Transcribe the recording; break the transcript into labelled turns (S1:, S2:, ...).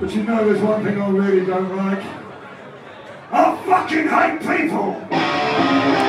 S1: But you know there's one thing I really don't like. I fucking hate people!